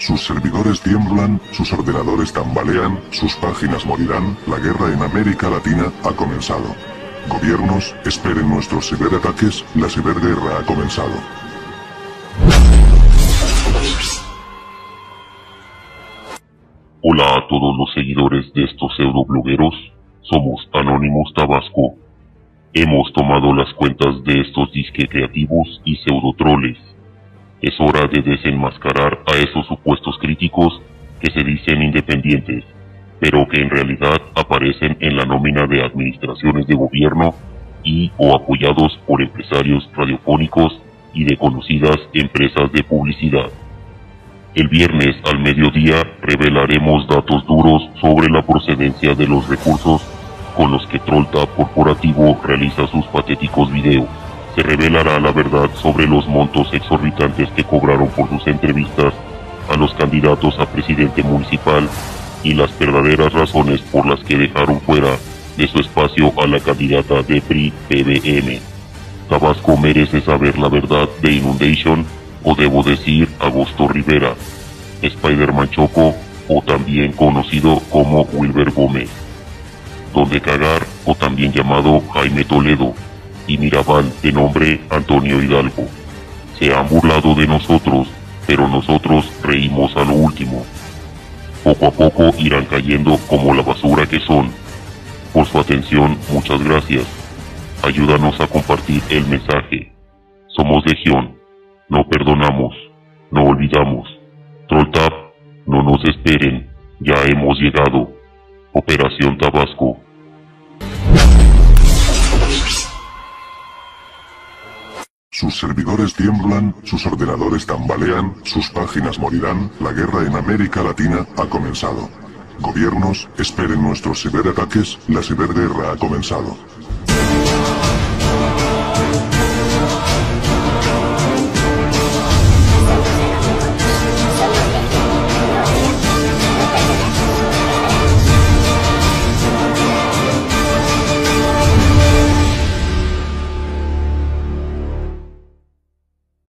Sus servidores tiemblan, sus ordenadores tambalean, sus páginas morirán, la guerra en América Latina ha comenzado. Gobiernos, esperen nuestros ciberataques, la ciberguerra ha comenzado. Hola a todos los seguidores de estos pseudoblogueros, somos Anonymous Tabasco. Hemos tomado las cuentas de estos disque creativos y pseudotroles. Es hora de desenmascarar a esos supuestos críticos que se dicen independientes, pero que en realidad aparecen en la nómina de administraciones de gobierno y o apoyados por empresarios radiofónicos y de conocidas empresas de publicidad. El viernes al mediodía revelaremos datos duros sobre la procedencia de los recursos con los que Trolltap Corporativo realiza sus patéticos videos. Se revelará la verdad sobre los montos exorbitantes que cobraron por sus entrevistas a los candidatos a presidente municipal y las verdaderas razones por las que dejaron fuera de su espacio a la candidata de PRI PBM. Tabasco merece saber la verdad de Inundation o debo decir Agosto Rivera, Spider-Man Choco o también conocido como Wilber Gómez, Donde Cagar o también llamado Jaime Toledo y Mirabal de nombre Antonio Hidalgo. Se han burlado de nosotros, pero nosotros reímos a lo último. Poco a poco irán cayendo como la basura que son. Por su atención, muchas gracias. Ayúdanos a compartir el mensaje. Somos Legión no perdonamos, no olvidamos. Trolltap, no nos esperen, ya hemos llegado. Operación Tabasco. Sus servidores tiemblan, sus ordenadores tambalean, sus páginas morirán, la guerra en América Latina ha comenzado. Gobiernos, esperen nuestros ciberataques, la ciberguerra ha comenzado.